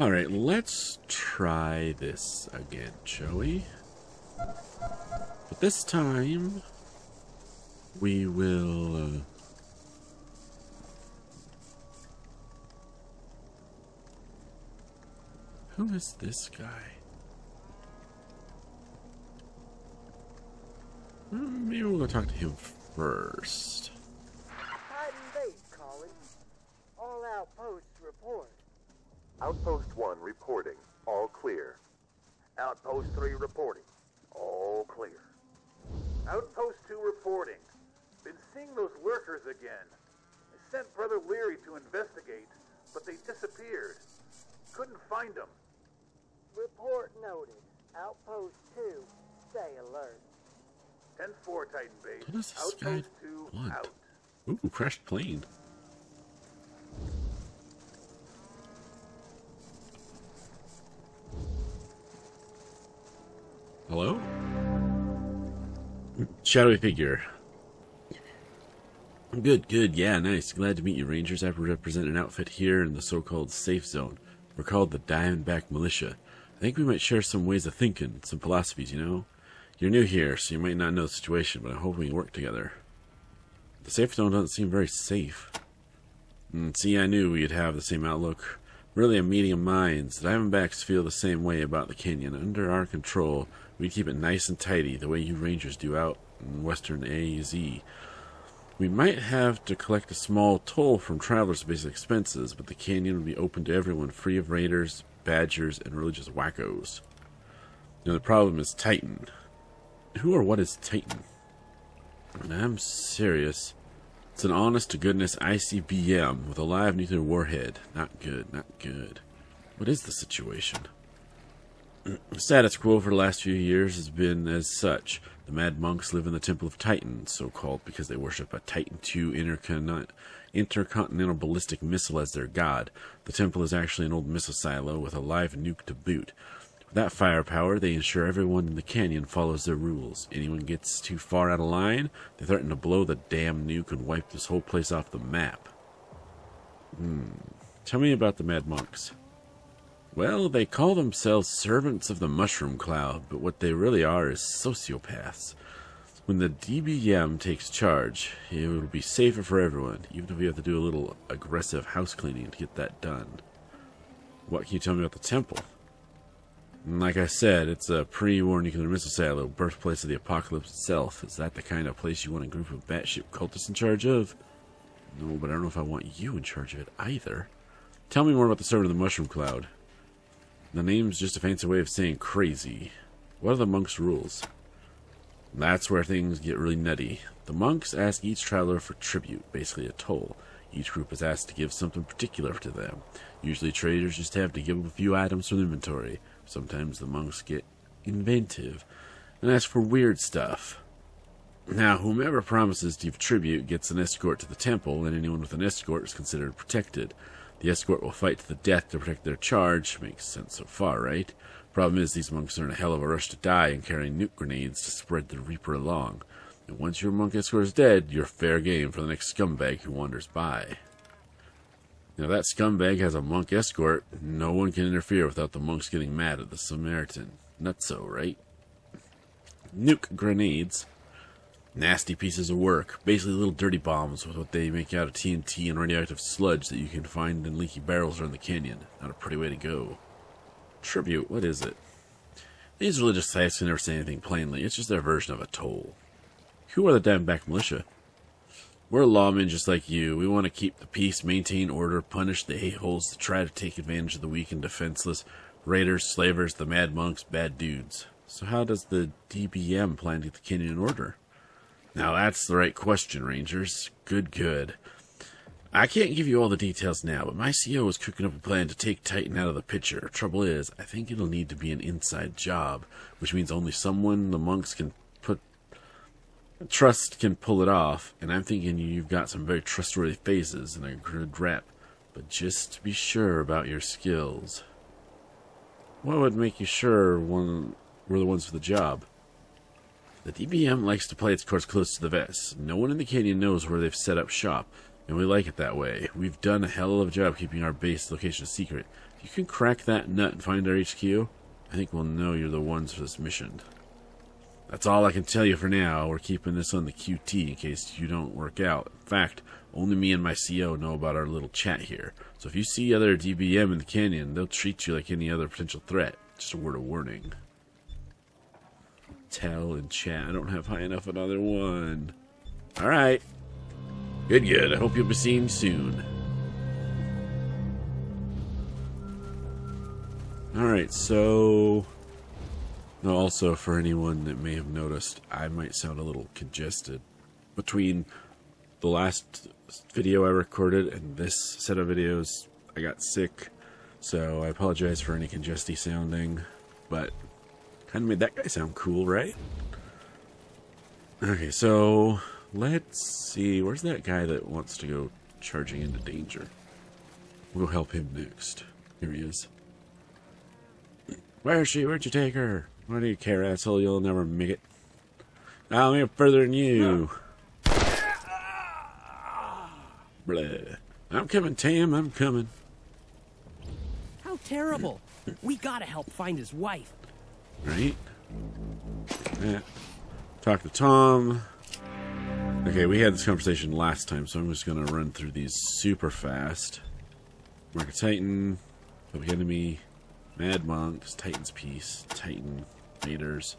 Alright, let's try this again, shall we? But this time, we will... Uh, who is this guy? Hmm, Maybe we'll go talk to him first. Titan base calling. All outposts report. Outpost 1 reporting. All clear. Outpost 3 reporting. All clear. Outpost 2 reporting. Been seeing those lurkers again. I sent Brother Leary to investigate, but they disappeared. Couldn't find them. Report noted. Outpost 2, stay alert. 10-4 Titan base. What does this guy Outpost 2 want? out. Ooh, crashed plane. Hello? Shadowy figure. Good, good, yeah, nice. Glad to meet you, Rangers. I represent an outfit here in the so-called safe zone. We're called the Diamondback Militia. I think we might share some ways of thinking, some philosophies, you know? You're new here, so you might not know the situation, but I hope we can work together. The safe zone doesn't seem very safe. Mm, see, I knew we'd have the same outlook. Really a meeting of minds. The Diamondbacks feel the same way about the canyon. Under our control, we keep it nice and tidy, the way you Rangers do out in western AZ. We might have to collect a small toll from travelers' basic expenses, but the canyon would be open to everyone, free of raiders, badgers, and religious wackos. Now, the problem is Titan. Who or what is Titan? I'm serious. It's an honest to goodness ICBM with a live nuclear warhead. Not good, not good. What is the situation? Status quo for the last few years has been as such. The Mad Monks live in the Temple of Titan, so called because they worship a Titan II intercon- intercontinental ballistic missile as their god. The temple is actually an old missile silo with a live nuke to boot. With that firepower, they ensure everyone in the canyon follows their rules. Anyone gets too far out of line, they threaten to blow the damn nuke and wipe this whole place off the map. Hmm. Tell me about the Mad Monks. Well, they call themselves servants of the mushroom cloud, but what they really are is sociopaths. When the DBM takes charge, it will be safer for everyone, even if we have to do a little aggressive house cleaning to get that done. What can you tell me about the temple? Like I said, it's a pre-war nuclear missile silo, birthplace of the apocalypse itself. Is that the kind of place you want a group of batshit cultists in charge of? No, but I don't know if I want you in charge of it either. Tell me more about the servant of the mushroom cloud. The name's just a fancy way of saying crazy. What are the monks' rules? That's where things get really nutty. The monks ask each traveler for tribute, basically a toll. Each group is asked to give something particular to them. Usually traders just have to give them a few items from inventory. Sometimes the monks get inventive and ask for weird stuff. Now, whomever promises to give tribute gets an escort to the temple, and anyone with an escort is considered protected. The escort will fight to the death to protect their charge. Makes sense so far, right? Problem is, these monks are in a hell of a rush to die and carrying nuke grenades to spread the Reaper along. And once your monk escort is dead, you're fair game for the next scumbag who wanders by. Now, that scumbag has a monk escort. No one can interfere without the monks getting mad at the Samaritan. Nutso, right? Nuke grenades. Nasty pieces of work. Basically little dirty bombs with what they make out of TNT and radioactive sludge that you can find in leaky barrels around the canyon. Not a pretty way to go. Tribute, what is it? These religious sites can never say anything plainly. It's just their version of a toll. Who are the Diamondback Militia? We're lawmen just like you. We want to keep the peace, maintain order, punish the a-holes that try to take advantage of the weak and defenseless, raiders, slavers, the mad monks, bad dudes. So how does the DBM plan to get the canyon in order? Now that's the right question, Rangers. Good, good. I can't give you all the details now, but my CO is cooking up a plan to take Titan out of the picture. Trouble is, I think it'll need to be an inside job, which means only someone the monks can put trust can pull it off. And I'm thinking you've got some very trustworthy faces and a good rep, but just be sure about your skills. What would make you sure one we're the ones for the job? The DBM likes to play its cards close to the vest. No one in the canyon knows where they've set up shop, and we like it that way. We've done a hell of a job keeping our base location secret. If you can crack that nut and find our HQ, I think we'll know you're the ones for this mission. That's all I can tell you for now. We're keeping this on the QT in case you don't work out. In fact, only me and my CO know about our little chat here. So if you see other DBM in the canyon, they'll treat you like any other potential threat. Just a word of warning. Tell and chat. I don't have high enough another one. Alright. Good, good. I hope you'll be seeing soon. Alright, so... Also, for anyone that may have noticed, I might sound a little congested. Between the last video I recorded and this set of videos, I got sick, so I apologize for any congesty sounding, but kind of made that guy sound cool, right? Okay, so let's see. Where's that guy that wants to go charging into danger? We'll help him next. Here he is. Where is she? Where'd you take her? Why do you care, asshole? You'll never make it. I'm here further than you. Blah. I'm coming, Tam. I'm coming. How terrible. we gotta help find his wife. Right? Talk to Tom. Okay, we had this conversation last time, so I'm just gonna run through these super fast. Mark of Titan, Public Enemy, Mad Monks, Titan's Peace, Titan, Raiders,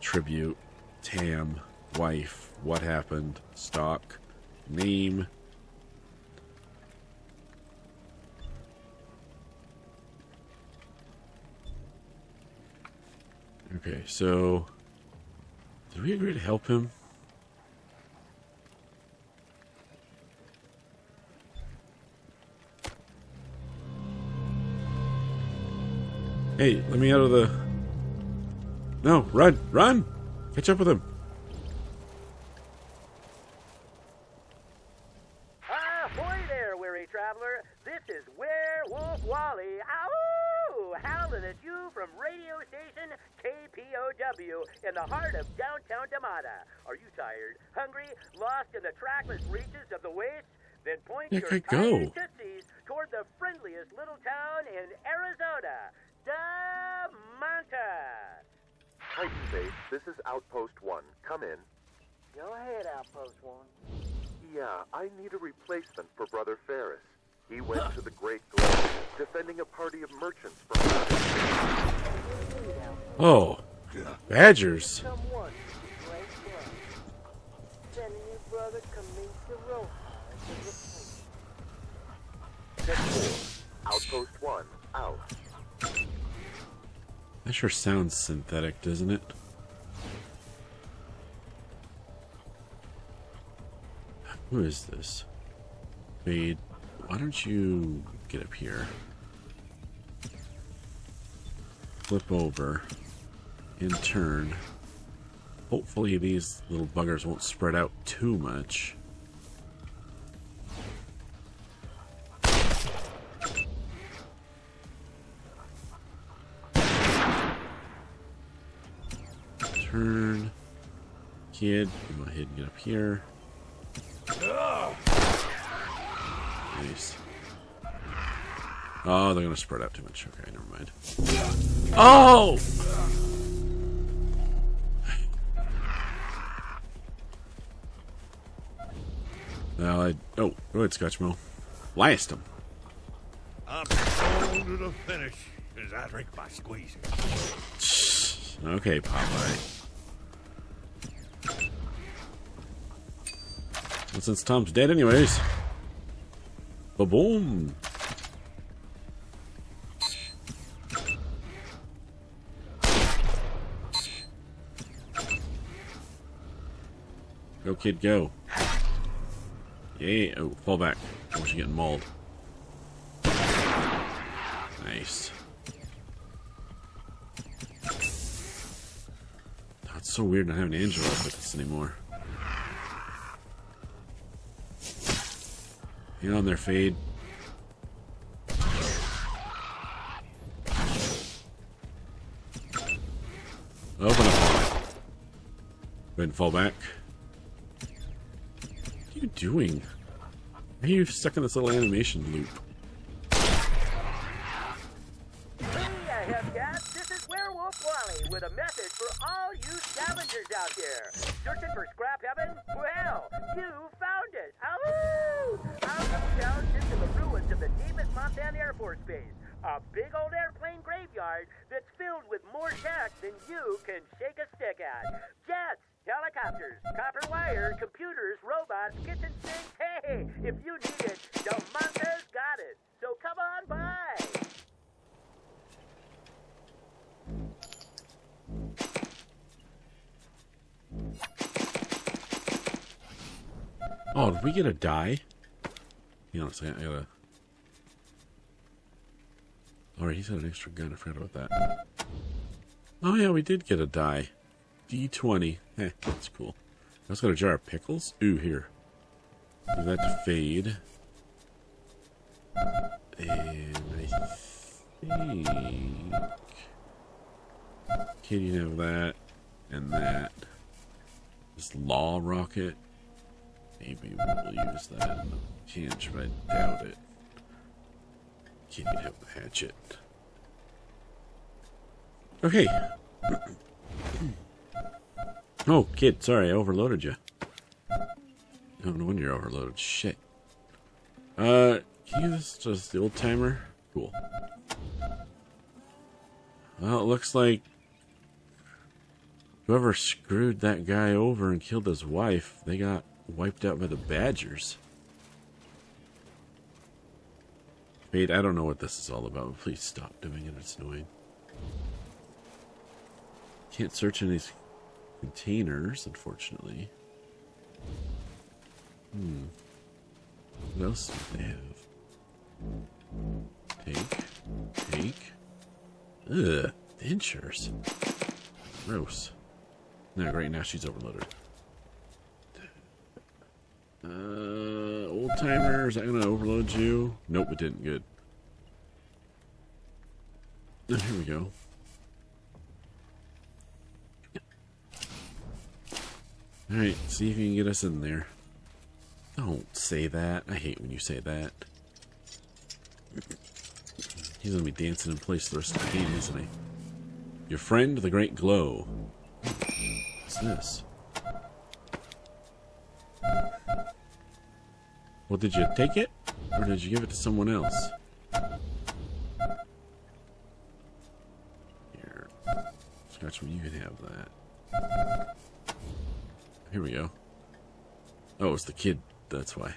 Tribute, Tam, Wife, What Happened, Stock, Name. Okay, so did we agree to help him? Hey, let me out of the. No, run, run! Catch up with him. Ahoy there, weary traveler. This is Werewolf Wally. Ow! Howling at you from radio station KPOW in the heart of downtown Damonta. Are you tired, hungry, lost in the trackless reaches of the waste? Then point Yeah, your I tiny go. tootsies toward the friendliest little town in Arizona, Damonta. Titan Base, this is Outpost 1. Come in. Go ahead, Outpost One. Yeah, I need a replacement for Brother Ferris. He went to the Great Glen, defending a party of merchants from Oh, Badgers. Come one, great club. Sending you brother Kamisha Rojas as a replacement. 10 Outpost 1, out. That sure sounds synthetic, doesn't it? Who is this? Fade, why don't you get up here? Flip over. In turn. Hopefully these little buggers won't spread out too much. Turn. Kid, go ahead and get up here. Nice. Oh, they're gonna spread out too much. Okay, never mind. Oh! Well, I. Oh, go ahead, Scotchmo. Blast him. I'm cold to the finish as I drink my squeeze. Okay, Popeye. Well, since Tom's dead, anyways. Ba boom. Go, kid, go. Yay. Oh, fall back. I you're getting mauled. Nice. That's so weird not having Angela up with us anymore. Hang on their Fade. Open up. And fall back. What are you doing? Why are you stuck in this little animation loop? Helicopters, copper wire, computers, robots, kitchen sinks. Hey, if you need it, Del Monte's got it. So come on by. Oh, did we get a die? On a second, I gotta. Alright, he's got an extra gun. I forgot about that. Oh, yeah, we did get a die. D20. Eh, that's cool. I also got a jar of pickles. Ooh, here. Do that to fade. And I think. Can you have that and that? This law rocket. Maybe we'll use that in the pinch, but I doubt it. Can you have the hatchet? Okay. oh, kid, sorry, I overloaded you. No wonder you're overloaded. Shit. Uh, can you use just the old timer? Cool. Well, it looks like whoever screwed that guy over and killed his wife, they got wiped out by the Badgers. Wait, I don't know what this is all about. Please stop doing it. It's annoying. Can't search these containers, unfortunately. Hmm. What else do they have? Take. Take. Ugh. Dentures. Gross. No, great. Now she's overloaded. Uh, old timer, is that gonna overload you? Nope, it didn't. Good. Here we go. Alright, see if you can get us in there. Don't say that. I hate when you say that. He's gonna be dancing in place the rest of the game, isn't he? Your friend, the Great Glow. What's this? Well, did you take it? Or did you give it to someone else? Here. Scotchmo, you can have that. Here we go. Oh, it's the kid. That's why.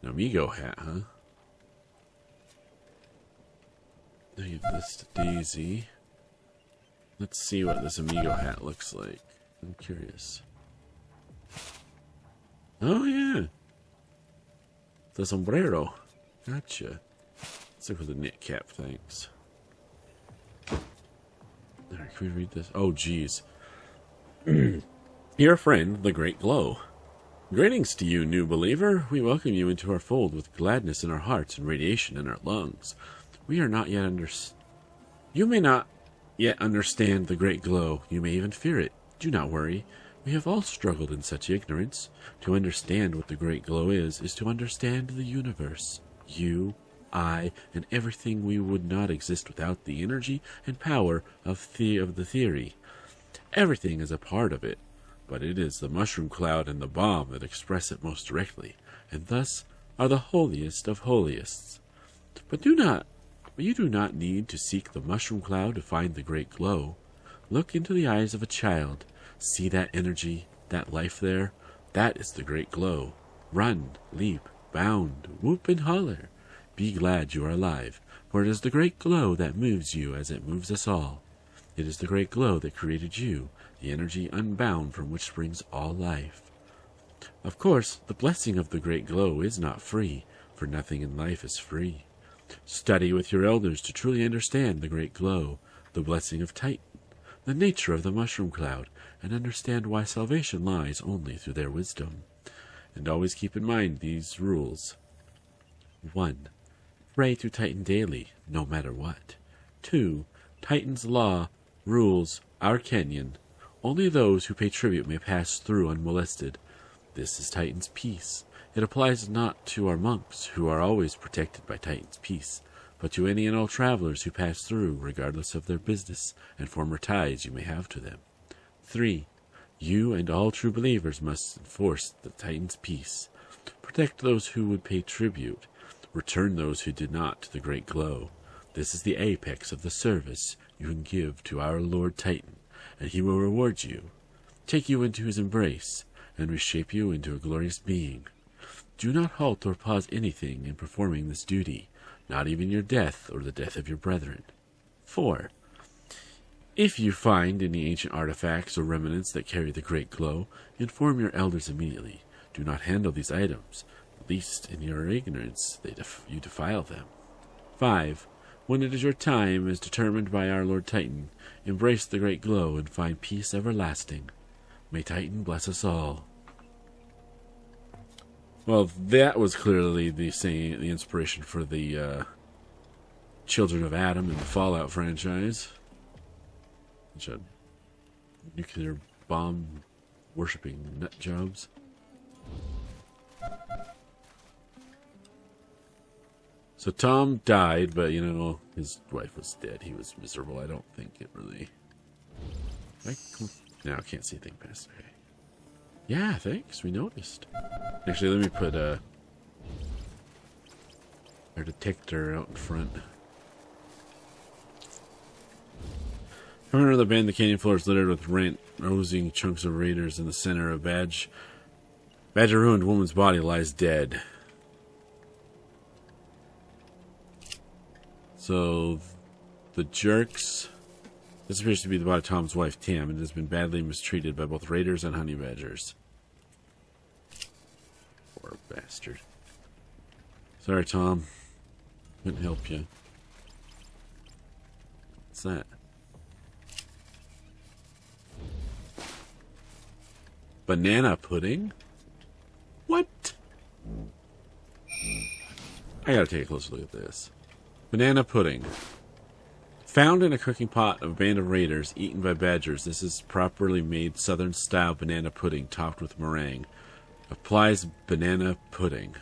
An Amigo hat, huh? I give this to Daisy. Let's see what this Amigo hat looks like. I'm curious. Oh, yeah. The sombrero. Gotcha. Let's look for the knit cap, thanks. Alright, can we read this? Oh, jeez. Your friend, the Great Glow. Greetings to you, new believer. We welcome you into our fold with gladness in our hearts and radiation in our lungs. We are not yet under. You may not yet understand the great glow. You may even fear it. Do not worry. We have all struggled in such ignorance. To understand what the great glow is, is to understand the universe. You, I, and everything we would not exist without the energy and power of the of the theory. Everything is a part of it, but it is the mushroom cloud and the bomb that express it most directly, and thus are the holiest of holiests. But do not but you do not need to seek the mushroom cloud to find the great glow. Look into the eyes of a child. See that energy, that life there? That is the great glow. Run, leap, bound, whoop and holler. Be glad you are alive, for it is the great glow that moves you as it moves us all. It is the great glow that created you, the energy unbound from which springs all life. Of course, the blessing of the great glow is not free, for nothing in life is free. Study with your elders to truly understand the great glow, the blessing of Titan, the nature of the mushroom cloud, and understand why salvation lies only through their wisdom. And always keep in mind these rules. 1. Pray to Titan daily, no matter what. 2. Titan's law, rules, our Kenyan. Only those who pay tribute may pass through unmolested. This is Titan's peace. It applies not to our monks, who are always protected by Titan's peace, but to any and all travelers who pass through, regardless of their business and former ties you may have to them. 3. You and all true believers must enforce the Titan's peace. Protect those who would pay tribute. Return those who did not to the Great Glow. This is the apex of the service you can give to our Lord Titan, and he will reward you, take you into his embrace, and reshape you into a glorious being. Do not halt or pause anything in performing this duty, not even your death or the death of your brethren. 4. If you find any ancient artifacts or remnants that carry the Great Glow, inform your elders immediately. Do not handle these items, least in your ignorance they def- you defile them. 5. When it is your time, as determined by our Lord Titan, embrace the Great Glow and find peace everlasting. May Titan bless us all. Well, that was clearly the saying, the inspiration for the uh, Children of Atom in the Fallout franchise. Which had nuclear bomb worshipping nut jobs. So Tom died, but you know his wife was dead. He was miserable. I don't think it really. I now I can't see anything past. Okay. Yeah, thanks. We noticed. Actually, let me put uh, our detector out in front. Corner of the band, the canyon floor is littered with rent, nosing chunks of raiders. In the center, a badge, badge of ruined woman's body lies dead. So, the jerks. This appears to be the Tom's wife, Tam, and has been badly mistreated by both raiders and honey badgers. Poor bastard. Sorry, Tom. Couldn't help you. What's that? Banana pudding? What? I gotta take a closer look at this. Banana pudding. Found in a cooking pot of a band of raiders eaten by badgers, this is properly made southern style banana pudding topped with meringue. Applies banana pudding.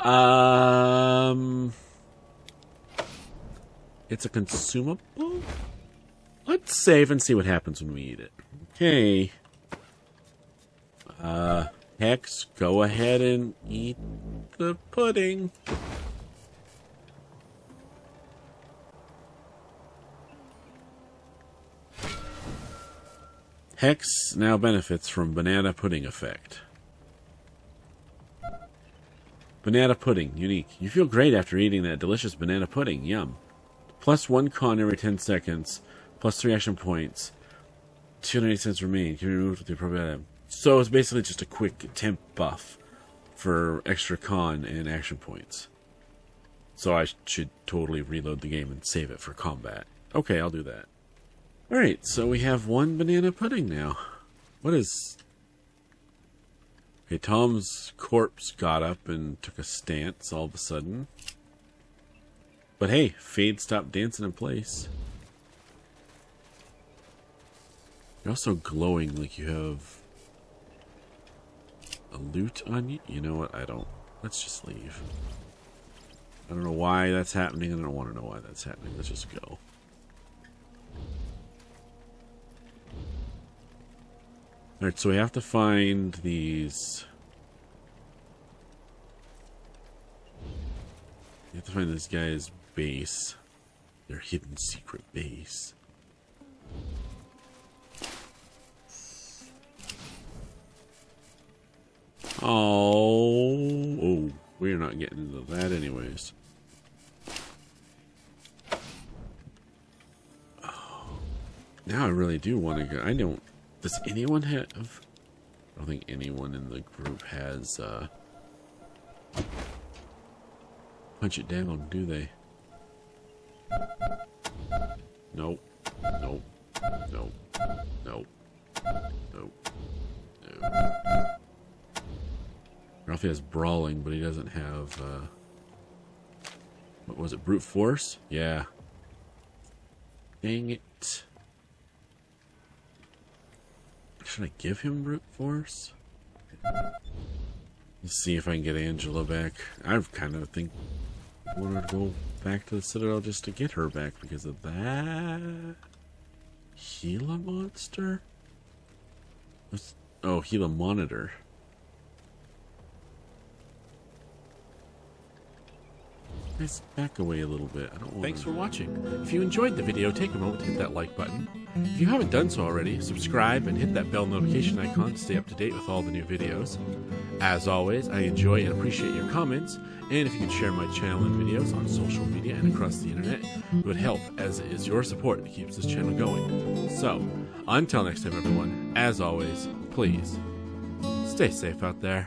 Um. It's a consumable? Let's save and see what happens when we eat it. Okay. Uh, Hex, go ahead and eat the pudding. Hex now benefits from banana pudding effect. Banana pudding, unique. You feel great after eating that delicious banana pudding. Yum. Plus one con every 10 seconds, plus three action points. 280 cents remain. Can be removed with the appropriate item. So it's basically just a quick temp buff for extra con and action points. So I should totally reload the game and save it for combat. Okay, I'll do that. Alright, so we have one banana pudding now. What is... Okay, Tom's corpse got up and took a stance all of a sudden. But hey, Fade stopped dancing in place. You're also glowing like you have a loot on you. You know what? I don't. Let's just leave. I don't know why that's happening. I don't want to know why that's happening. Let's just go. Alright, so we have to find these... You have to find this guy's base. Their hidden secret base. Oh, oh, we're not getting into that anyways. Oh, now I really do want to go. I don't. Does anyone have? I don't think anyone in the group has. uh Punch it down, do they? Nope. Nope. Nope. Nope. Nope. Nope. Ralphie has brawling, but he doesn't have, uh, what was it, brute force? Yeah. Dang it. Should I give him brute force? Let's see if I can get Angela back. I kind of think I want to go back to the Citadel just to get her back because of that Gila monster. What's, oh, Gila monitor. Let's back away a little bit. I don't want. Thanks for watching. If you enjoyed the video, take a moment to hit that like button. If you haven't done so already, subscribe and hit that bell notification icon to stay up to date with all the new videos. As always, I enjoy and appreciate your comments, and if you could share my channel and videos on social media and across the internet, it would help as it is your support that keeps this channel going. So, until next time everyone, as always, please stay safe out there.